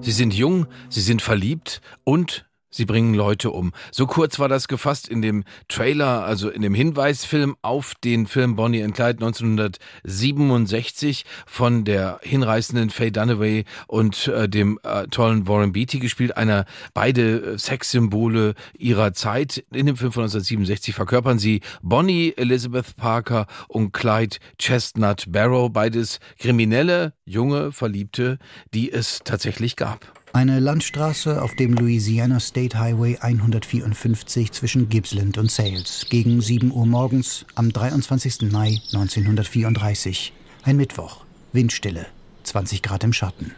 Sie sind jung, sie sind verliebt und Sie bringen Leute um. So kurz war das gefasst in dem Trailer, also in dem Hinweisfilm auf den Film Bonnie and Clyde 1967 von der hinreißenden Faye Dunaway und äh, dem äh, tollen Warren Beatty gespielt. Einer beide äh, Sexsymbole ihrer Zeit. In dem Film von 1967 verkörpern sie Bonnie Elizabeth Parker und Clyde Chestnut Barrow, beides Kriminelle, junge Verliebte, die es tatsächlich gab. Eine Landstraße auf dem Louisiana State Highway 154 zwischen Gippsland und Sales gegen 7 Uhr morgens am 23. Mai 1934. Ein Mittwoch. Windstille. 20 Grad im Schatten.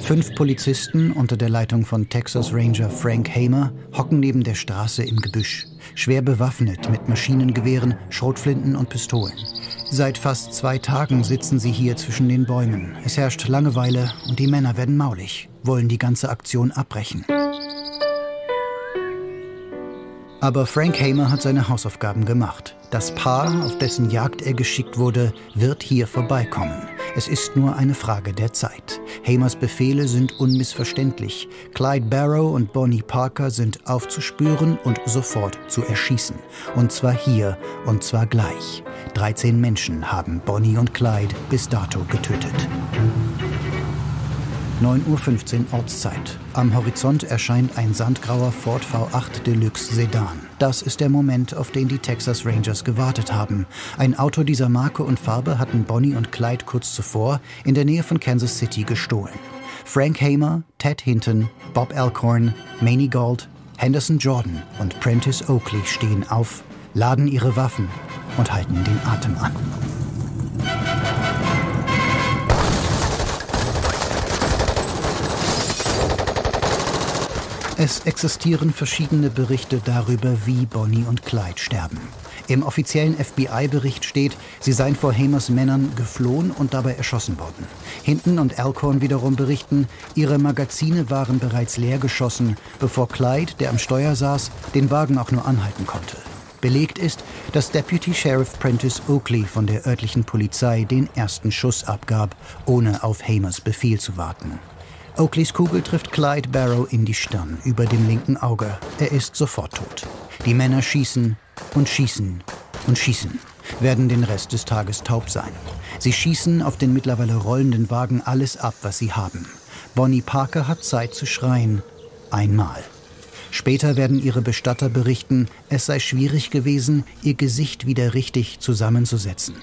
Fünf Polizisten unter der Leitung von Texas Ranger Frank Hamer hocken neben der Straße im Gebüsch, schwer bewaffnet mit Maschinengewehren, Schrotflinten und Pistolen. Seit fast zwei Tagen sitzen sie hier zwischen den Bäumen. Es herrscht Langeweile und die Männer werden maulig, wollen die ganze Aktion abbrechen. Aber Frank Hamer hat seine Hausaufgaben gemacht. Das Paar, auf dessen Jagd er geschickt wurde, wird hier vorbeikommen. Es ist nur eine Frage der Zeit. Hamers Befehle sind unmissverständlich. Clyde Barrow und Bonnie Parker sind aufzuspüren und sofort zu erschießen. Und zwar hier und zwar gleich. 13 Menschen haben Bonnie und Clyde bis dato getötet. 9.15 Uhr Ortszeit. Am Horizont erscheint ein sandgrauer Ford V8 Deluxe Sedan. Das ist der Moment, auf den die Texas Rangers gewartet haben. Ein Auto dieser Marke und Farbe hatten Bonnie und Clyde kurz zuvor in der Nähe von Kansas City gestohlen. Frank Hamer, Ted Hinton, Bob Alcorn, Maney Gold, Henderson Jordan und Prentice Oakley stehen auf, laden ihre Waffen und halten den Atem an. Es existieren verschiedene Berichte darüber, wie Bonnie und Clyde sterben. Im offiziellen FBI-Bericht steht, sie seien vor Hamers Männern geflohen und dabei erschossen worden. Hinton und Alcorn wiederum berichten, ihre Magazine waren bereits leer geschossen, bevor Clyde, der am Steuer saß, den Wagen auch nur anhalten konnte. Belegt ist, dass Deputy Sheriff Prentice Oakley von der örtlichen Polizei den ersten Schuss abgab, ohne auf Hamers Befehl zu warten. Oakleys Kugel trifft Clyde Barrow in die Stirn, über dem linken Auge. Er ist sofort tot. Die Männer schießen und schießen und schießen, werden den Rest des Tages taub sein. Sie schießen auf den mittlerweile rollenden Wagen alles ab, was sie haben. Bonnie Parker hat Zeit zu schreien. Einmal. Später werden ihre Bestatter berichten, es sei schwierig gewesen, ihr Gesicht wieder richtig zusammenzusetzen.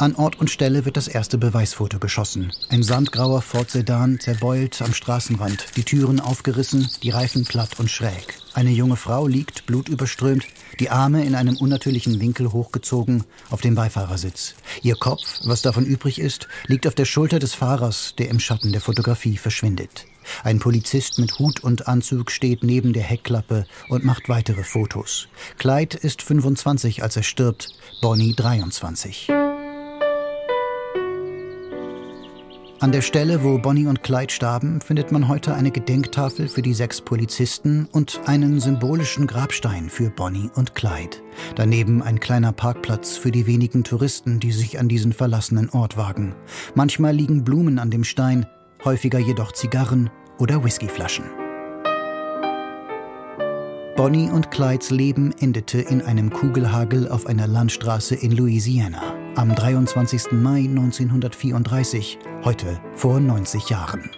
An Ort und Stelle wird das erste Beweisfoto geschossen. Ein sandgrauer Ford Sedan zerbeult am Straßenrand, die Türen aufgerissen, die Reifen platt und schräg. Eine junge Frau liegt, blutüberströmt, die Arme in einem unnatürlichen Winkel hochgezogen, auf dem Beifahrersitz. Ihr Kopf, was davon übrig ist, liegt auf der Schulter des Fahrers, der im Schatten der Fotografie verschwindet. Ein Polizist mit Hut und Anzug steht neben der Heckklappe und macht weitere Fotos. Clyde ist 25, als er stirbt, Bonnie 23. An der Stelle, wo Bonnie und Clyde starben, findet man heute eine Gedenktafel für die sechs Polizisten und einen symbolischen Grabstein für Bonnie und Clyde. Daneben ein kleiner Parkplatz für die wenigen Touristen, die sich an diesen verlassenen Ort wagen. Manchmal liegen Blumen an dem Stein, häufiger jedoch Zigarren oder Whiskyflaschen. Bonnie und Clydes Leben endete in einem Kugelhagel auf einer Landstraße in Louisiana am 23. Mai 1934, heute vor 90 Jahren.